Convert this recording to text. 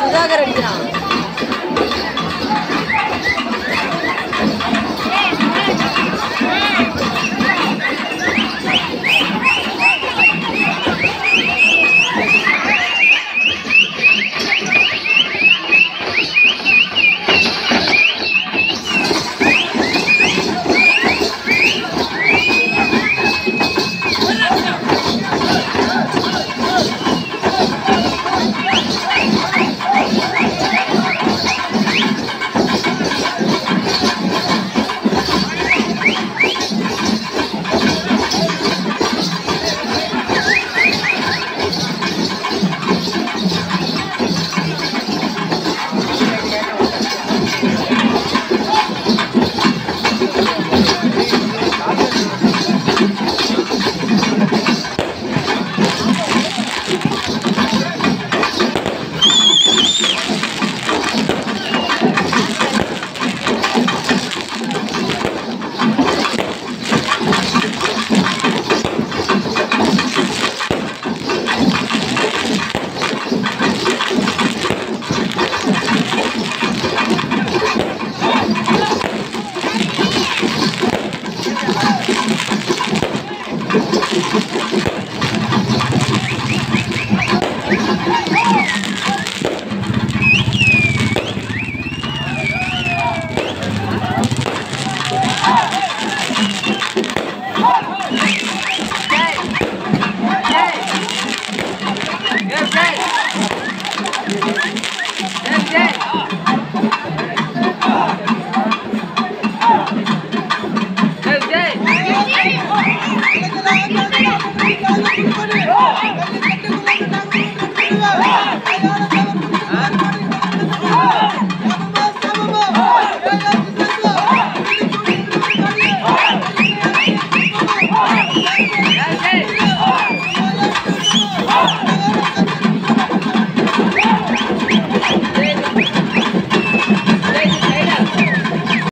சுதாகர் அடிக்கிறான். Hey! Hey!